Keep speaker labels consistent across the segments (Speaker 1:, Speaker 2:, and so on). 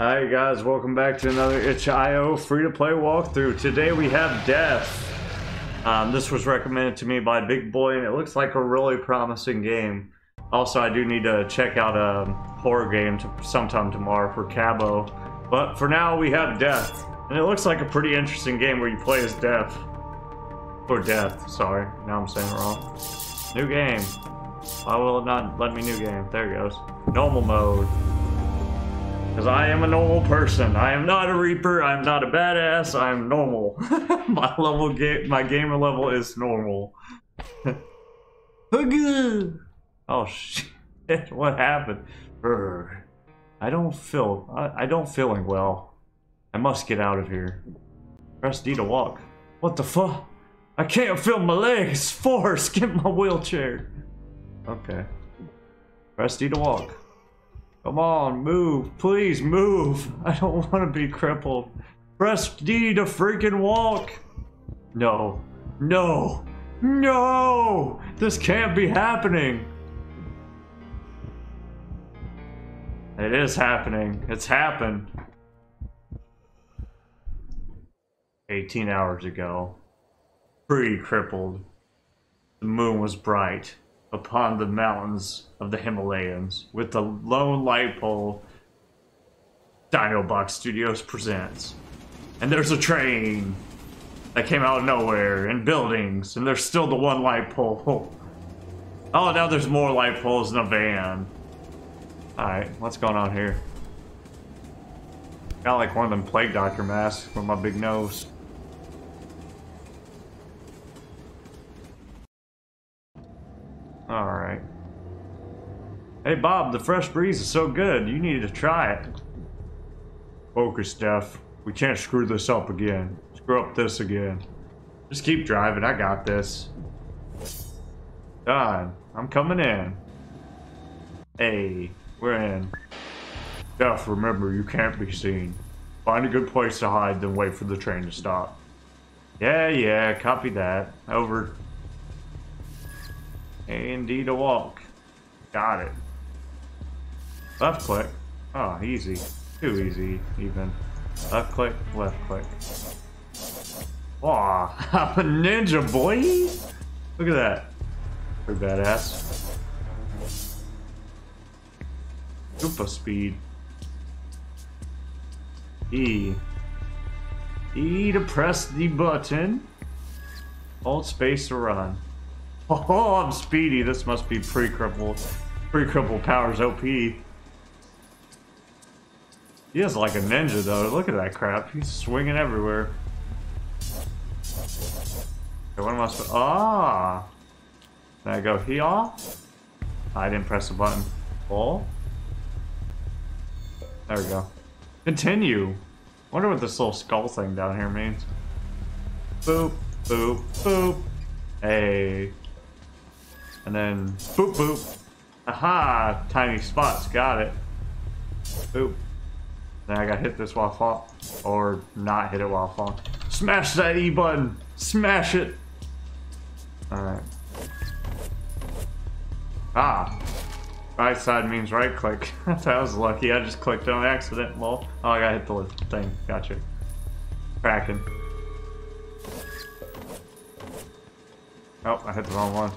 Speaker 1: Alright guys, welcome back to another itch.io free-to-play walkthrough. Today we have Deff. Um, this was recommended to me by Big Boy and it looks like a really promising game. Also, I do need to check out a horror game to, sometime tomorrow for Cabo. But for now, we have Deff. And it looks like a pretty interesting game where you play as Death. Or Death, sorry. Now I'm saying it wrong. New game. Why will it not let me new game? There it goes. Normal mode. Because I am a normal person. I am not a reaper. I am not a badass. I am normal. my level game, my gamer level is normal. oh shit! What happened? I don't feel. I, I don't feeling well. I must get out of here. Press D to walk. What the fuck? I can't feel my legs. Force, get my wheelchair. Okay. Press D to walk. Come on, move. Please move. I don't want to be crippled. Press D to freaking walk. No. No. No! This can't be happening. It is happening. It's happened. 18 hours ago. Pretty crippled. The moon was bright upon the mountains of the Himalayas with the lone light pole Dinobox Studios presents. And there's a train that came out of nowhere and buildings, and there's still the one light pole. Oh, now there's more light poles in a van. Alright, what's going on here? Got like one of them plague doctor masks with my big nose. Alright. Hey Bob, the fresh breeze is so good, you need to try it. Focus, Steph. We can't screw this up again. Screw up this again. Just keep driving, I got this. Done. I'm coming in. Hey, we're in. Steph, remember, you can't be seen. Find a good place to hide, then wait for the train to stop. Yeah, yeah, copy that. Over. A and D to walk. Got it. Left click. Oh, easy. Too easy, even. Left click, left click. Aw, I'm a ninja, boy! Look at that. Pretty badass. Super speed. E. E to press the button. Hold space to run. Oh, I'm speedy. This must be pre-crippled. Pre-crippled powers OP. He is like a ninja, though. Look at that crap. He's swinging everywhere. Okay, what am I supposed Ah! Can I go here? I didn't press the button. Oh? There we go. Continue. wonder what this little skull thing down here means. Boop, boop, boop. Hey. And then boop, boop. Aha! Tiny spots. Got it. Boop. I gotta hit this while fall. Or not hit it while fall. Smash that E button! Smash it! Alright. Ah. Right side means right click. that was lucky. I just clicked on accident. Well, oh, I gotta hit the thing. Gotcha. Cracking. Oh, I hit the wrong one.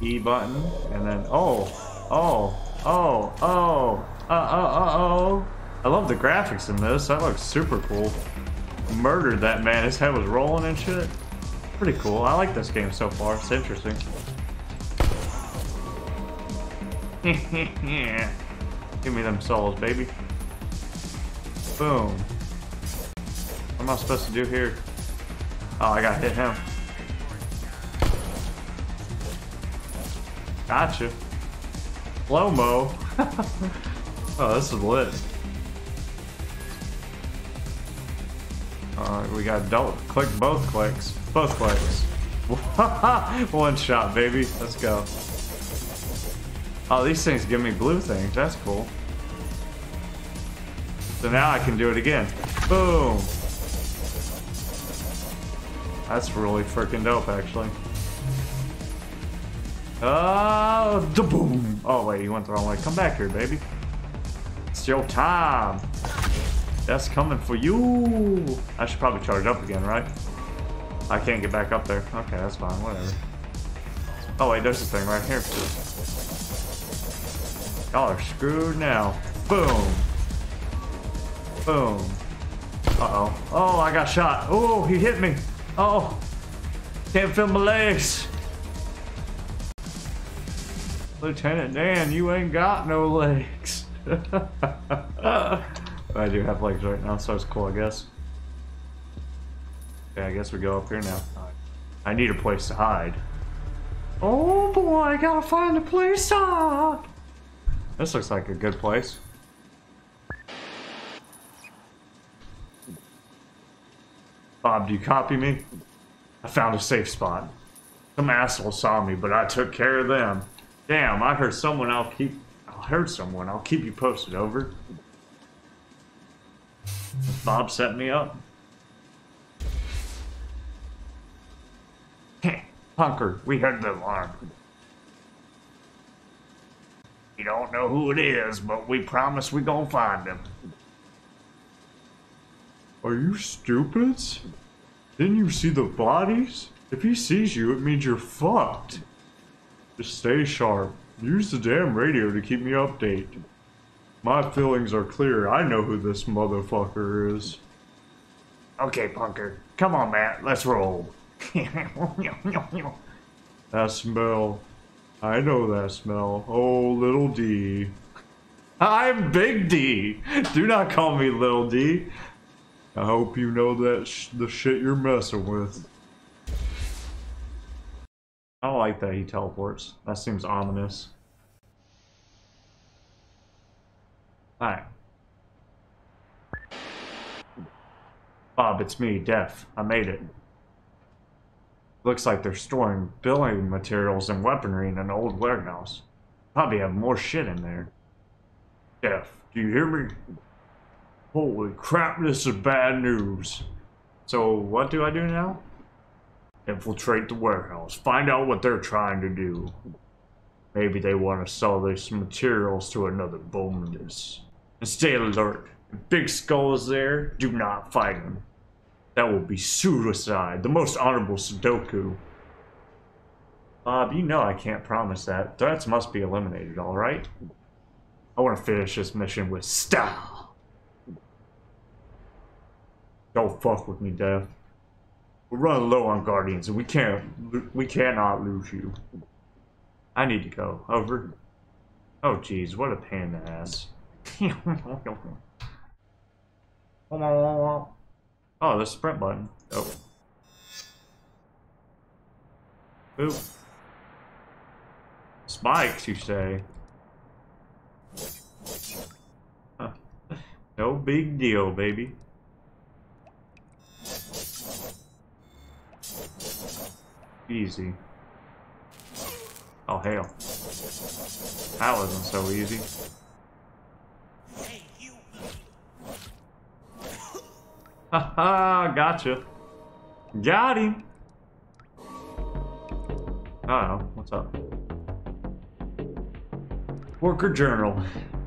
Speaker 1: E button, and then oh, oh, oh, oh, uh, uh, oh. I love the graphics in this. That looks super cool. Murdered that man. His head was rolling and shit. Pretty cool. I like this game so far. It's interesting. Give me them souls, baby. Boom. What am I supposed to do here? Oh, I gotta hit him. Gotcha. Slow-mo. oh, this is lit. Alright, we got don't click both clicks. Both clicks. One shot, baby. Let's go. Oh, these things give me blue things. That's cool. So now I can do it again. Boom. That's really freaking dope, actually. Oh, da boom. Oh, wait, you went the wrong way. Come back here, baby. Your time. That's coming for you. I should probably charge up again, right? I can't get back up there. Okay, that's fine. Whatever. Oh, wait, there's a thing right here. Y'all are screwed now. Boom. Boom. Uh-oh. Oh, I got shot. Oh, he hit me. Oh. Can't feel my legs. Lieutenant Dan, you ain't got no legs. I do have legs right now, so it's cool, I guess. Okay, I guess we go up here now. I need a place to hide. Oh boy, I gotta find a place to hide. This looks like a good place. Bob, do you copy me? I found a safe spot. Some asshole saw me, but I took care of them. Damn, I heard someone. I'll keep. Heard someone. I'll keep you posted. Over. Bob set me up. Punker, we heard the alarm. We don't know who it is, but we promise we gonna find him. Are you stupid? Didn't you see the bodies? If he sees you, it means you're fucked. Just stay sharp. Use the damn radio to keep me updated. My feelings are clear. I know who this motherfucker is. Okay, punker. Come on, Matt. Let's roll. that smell. I know that smell. Oh, little D. I'm Big D. Do not call me Little D. I hope you know that sh the shit you're messing with. I don't like that he teleports. That seems ominous. Alright. Bob, it's me, Deff. I made it. Looks like they're storing building materials and weaponry in an old warehouse. Probably have more shit in there. Deff, do you hear me? Holy crap, this is bad news. So, what do I do now? Infiltrate the warehouse. Find out what they're trying to do. Maybe they want to sell these materials to another Bowman's. And stay alert. If Big Skull is there, do not fight him. That will be suicide. The most honorable Sudoku. Bob, you know I can't promise that. Threats must be eliminated, alright? I want to finish this mission with style. Don't fuck with me, Deff. We're running low on Guardians, and we can't, we cannot lose you. I need to go. Over. Oh, jeez, what a pain in the ass. oh, the sprint button. Oh. Ooh. Spikes, you say? No big deal, baby. Easy. Oh, hell. That wasn't so easy. Haha, gotcha. Got him. Uh oh, what's up? Worker journal.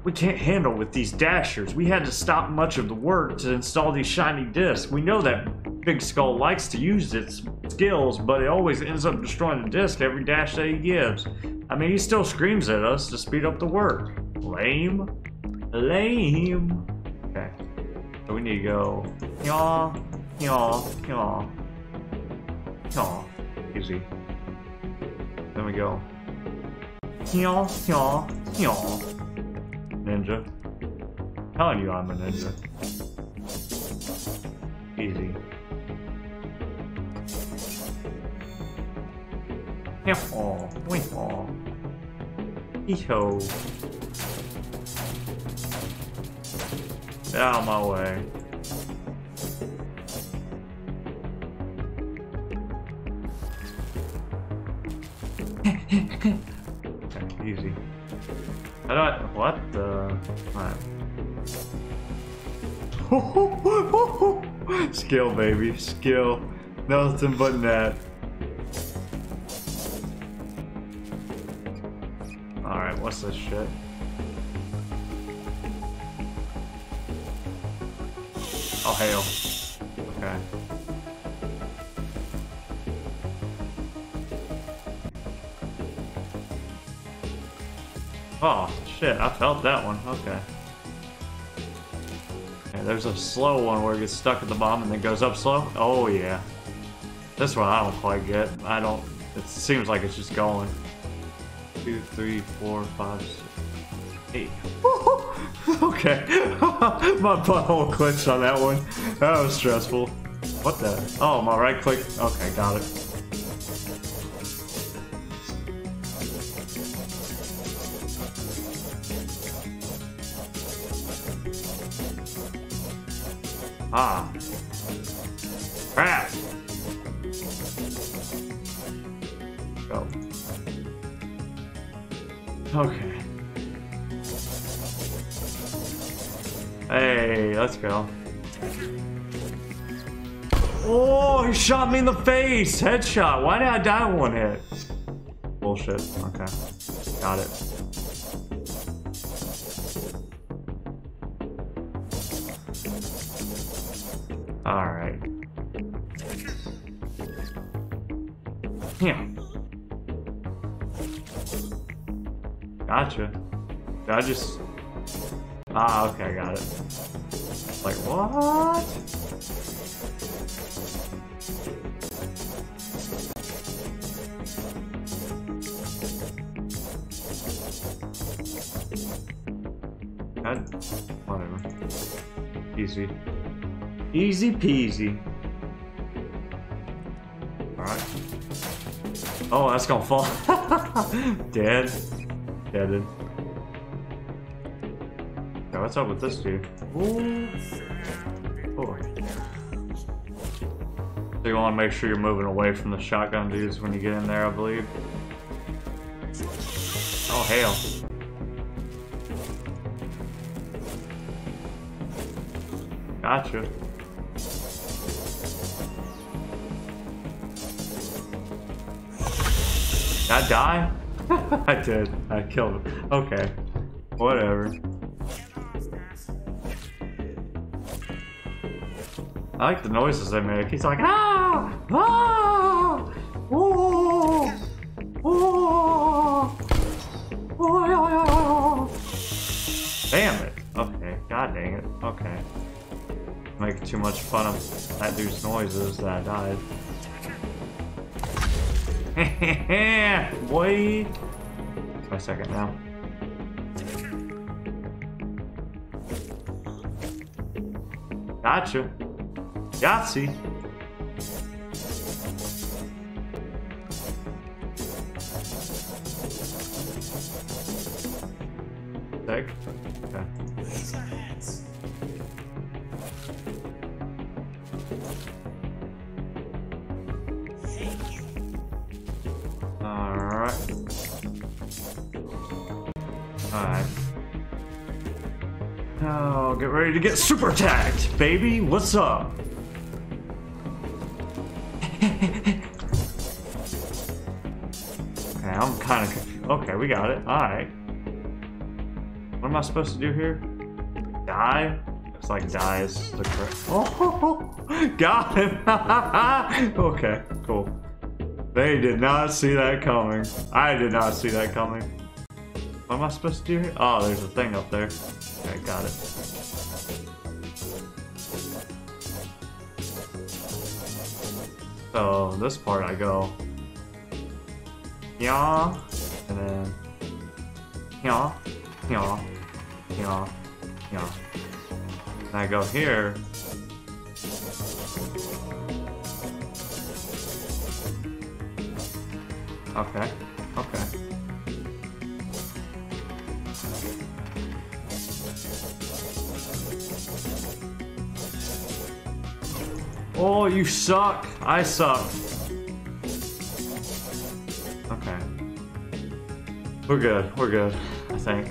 Speaker 1: We can't handle with these dashers. We had to stop much of the work to install these shiny discs. We know that Big Skull likes to use its skills, but it always ends up destroying the disc every dash that he gives. I mean, he still screams at us to speed up the work. Lame. Lame. Okay. So we need to go. Yaw, yaw, yaw. Yaw. Easy. Then we go. Yaw, yaw, yaw. Ninja. telling you I'm a ninja. Hee-haw. Hee-ho. Get out of my way. okay, easy. How do I... What the... Alright. Skill, baby. Skill. Nothing but that. Shit? Oh, hail. Okay. Oh, shit, I felt that one. Okay. Yeah, there's a slow one where it gets stuck at the bottom and then goes up slow. Oh, yeah. This one I don't quite get. I don't... It seems like it's just going. Two, three, four, five, six, eight. okay. my butthole glitched on that one. That was stressful. What the? Oh, my right click. Okay, got it. Okay. Hey, let's go. Oh, he shot me in the face! Headshot. Why did I die one hit? Bullshit. Okay. Got it. Alright. Yeah. Gotcha. Did I just... Ah, okay, I got it. Like, what? God, whatever. Easy. Easy peasy. Alright. Oh, that's gonna fall. Dead. Yeah, what's up with this dude? Ooh. Oh. So you want to make sure you're moving away from the shotgun dudes when you get in there, I believe. Oh, hell. Gotcha. Did I die? I did. I killed him. Okay. Whatever. I like the noises they make. He's like, ah! Ah! Oh! Oh! Oh! yeah, yeah, yeah. Damn it. Okay. God dang it. Okay. Making too much fun of that dude's noises that I died. Boy. It's my second now. Gotcha. Yahtzee. Alright. Oh, get ready to get super attacked, baby. What's up? okay, I'm kind of confused. Okay, we got it. Alright. What am I supposed to do here? Die? It's like die is the correct. Oh, got him. okay, cool. They did not see that coming. I did not see that coming. Am I supposed to do here? Oh, there's a thing up there. Okay, got it. So this part I go, yeah, and then yeah, yeah, yeah, yeah. And I go here. Okay, okay. Oh, you suck. I suck. Okay. We're good. We're good. I think.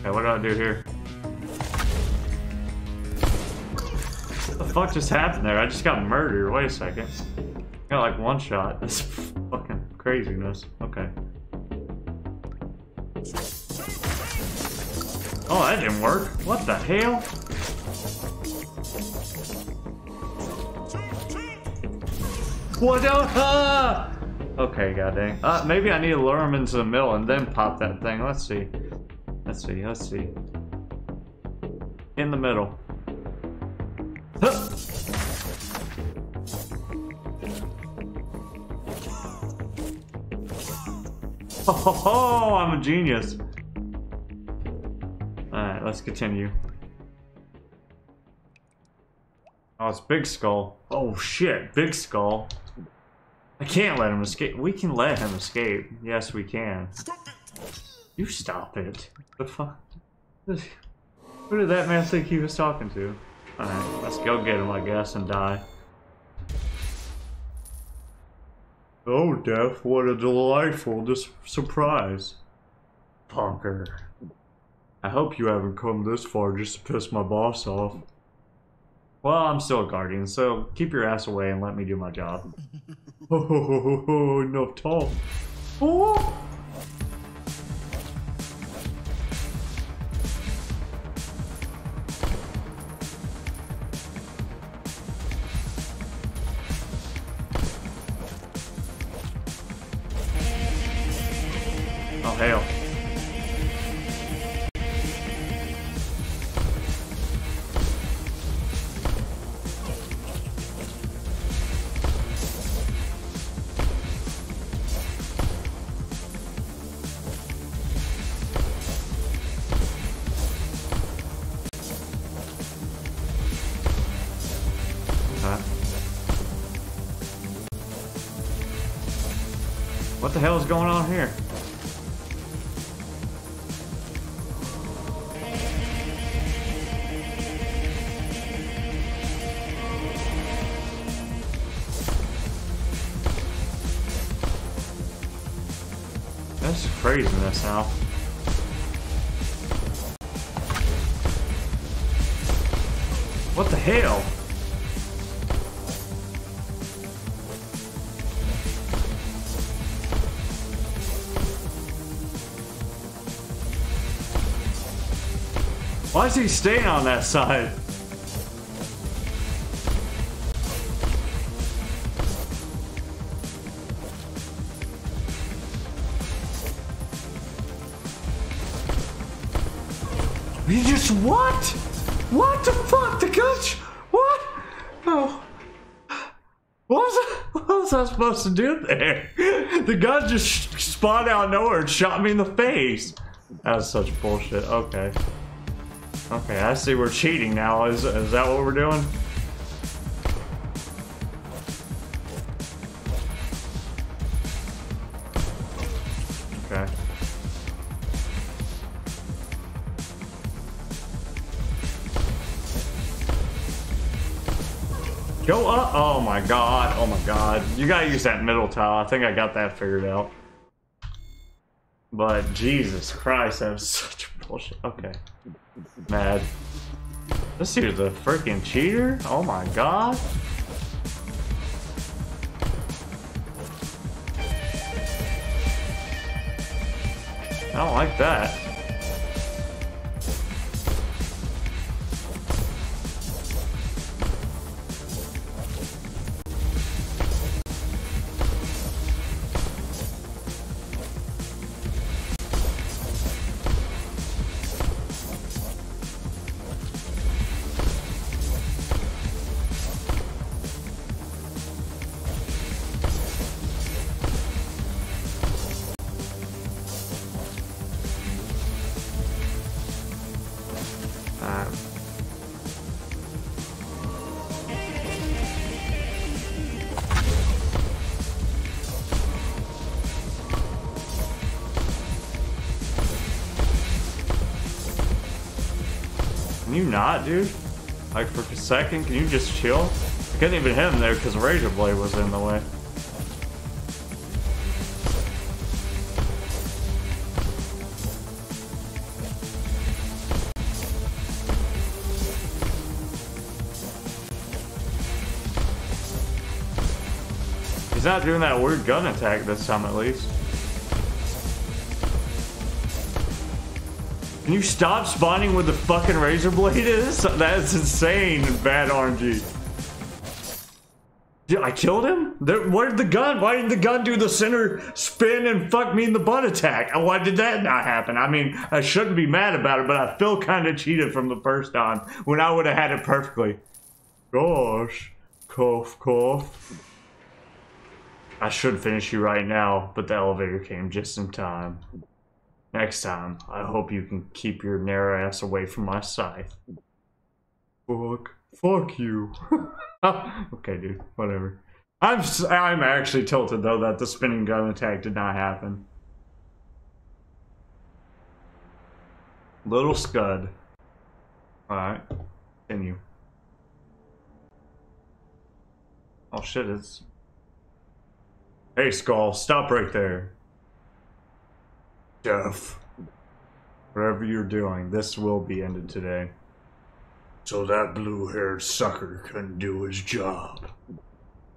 Speaker 1: Okay, what do I do here? What the fuck just happened there? I just got murdered. Wait a second. Got like one shot. That's fucking craziness. Okay. Oh, that didn't work. What the hell? What? Okay, god dang. Uh, maybe I need to lure him into the middle and then pop that thing. Let's see. Let's see. Let's see. In the middle. Huh. Oh, ho, ho, I'm a genius. Alright, let's continue. Oh, it's Big Skull. Oh shit, Big Skull. I can't let him escape. We can let him escape. Yes, we can. Stop! You stop it. What The fuck? Who did that man think he was talking to? Alright, let's go get him, I guess, and die. Oh, Death, what a delightful dis surprise. Punker. I hope you haven't come this far just to piss my boss off. Well, I'm still a guardian, so keep your ass away and let me do my job. oh, enough talk. Oh. Oh, hell. Going on here? That's craziness now. What the hell? Why is he staying on that side? He just what? What the fuck? The gunch? What? Oh. What was, I, what was I supposed to do there? The gun just spawned out of nowhere and shot me in the face. That's such bullshit. Okay. Okay, I see we're cheating now. Is, is that what we're doing? Okay. Go up! Oh my god, oh my god. You gotta use that middle tile. I think I got that figured out. But Jesus Christ, that was such bullshit. Okay. Mad. This dude's a freaking cheater? Oh my god. I don't like that. Can you not, dude? Like for a second, can you just chill? I couldn't even hit him there because Razor Blade was in the way. He's not doing that weird gun attack this time at least. Can you stop spawning with the fucking razor blade is? That's insane, bad RNG. I killed him? Where did the gun? Why didn't the gun do the center spin and fuck me in the butt attack? Why did that not happen? I mean, I shouldn't be mad about it, but I feel kind of cheated from the first time when I would have had it perfectly. Gosh. Cough, cough. I should finish you right now, but the elevator came just in time. Next time, I hope you can keep your narrow ass away from my sight. Fuck. Fuck you. okay, dude. Whatever. I'm I'm actually tilted though that the spinning gun attack did not happen. Little Scud. Alright. Continue. Oh shit, it's... Hey Skull, stop right there. Jeff. Whatever you're doing, this will be ended today. So that blue-haired sucker couldn't do his job.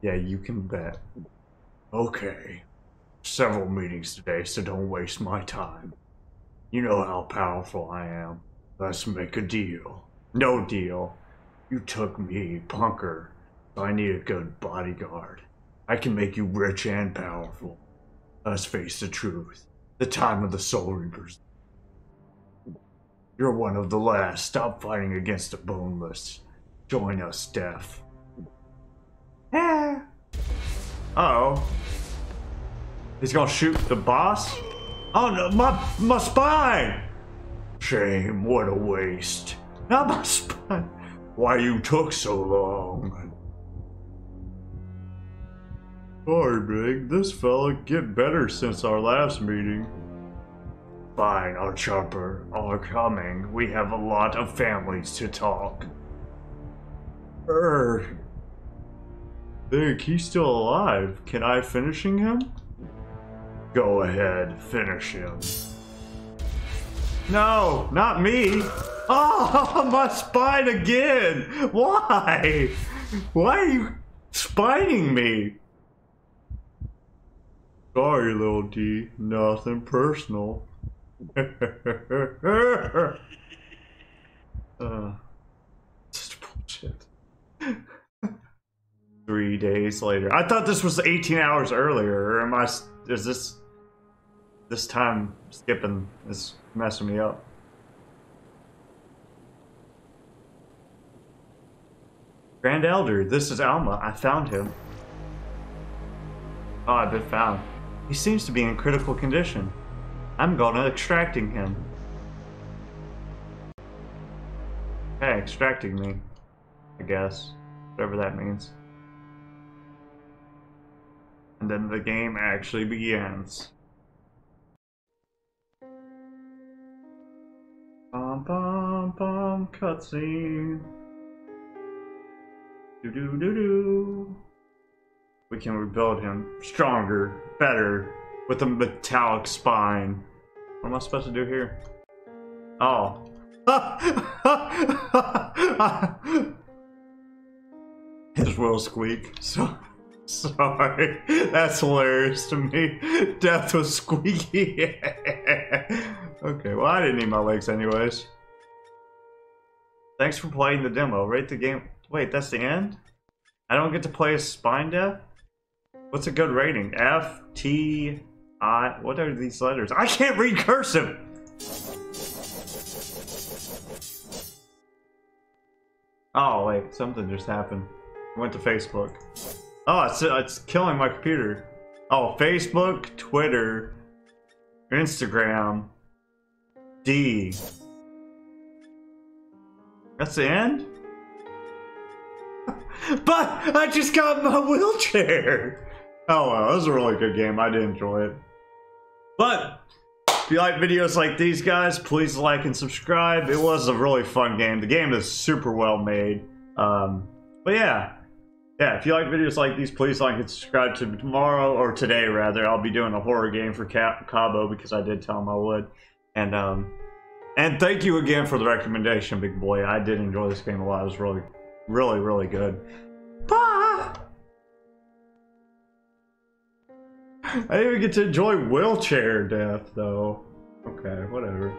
Speaker 1: Yeah, you can bet. Okay. Several meetings today, so don't waste my time. You know how powerful I am. Let's make a deal. No deal. You took me, punker. I need a good bodyguard. I can make you rich and powerful. Let's face the truth. The time of the Soul Reapers you're one of the last. Stop fighting against the boneless. Join us, Death. Yeah. Uh-oh. He's gonna shoot the boss? Oh no, my, my spine! Shame, what a waste. Not my spine. Why you took so long? Sorry, Big. This fella get better since our last meeting. Fine, our chopper are coming. We have a lot of families to talk. Er. Big, he's still alive. Can I finishing him? Go ahead, finish him. No, not me. Oh, my spine again. Why? Why are you spining me? Sorry, little D. Nothing personal. uh, just bullshit. Three days later. I thought this was 18 hours earlier. Or am I? Is this this time skipping is messing me up? Grand Elder, this is Alma. I found him. Oh, I've been found. He seems to be in critical condition. I'm gonna extracting him. Hey, extracting me. I guess. Whatever that means. And then the game actually begins. Bum bum bum cutscene. Do do do do. We can rebuild him stronger, better, with a metallic spine. What am I supposed to do here? Oh. His will squeak. So sorry. That's hilarious to me. Death was squeaky. okay, well I didn't need my legs anyways. Thanks for playing the demo. Rate the game. Wait, that's the end? I don't get to play a Spine Death? What's a good rating? F, T, I. What are these letters? I can't read cursive! Oh, wait, something just happened. I went to Facebook. Oh, it's, it's killing my computer. Oh, Facebook, Twitter, Instagram, D. That's the end? but I just got my wheelchair. Oh well, it was a really good game. I did enjoy it. But if you like videos like these guys, please like and subscribe. It was a really fun game. The game is super well made. Um, but yeah, yeah. If you like videos like these, please like and subscribe to tomorrow or today rather. I'll be doing a horror game for Ca- Cabo because I did tell him I would. And um, and thank you again for the recommendation, big boy. I did enjoy this game a lot. It was really, really, really good. Bye. I didn't even get to enjoy wheelchair death though. Okay, whatever.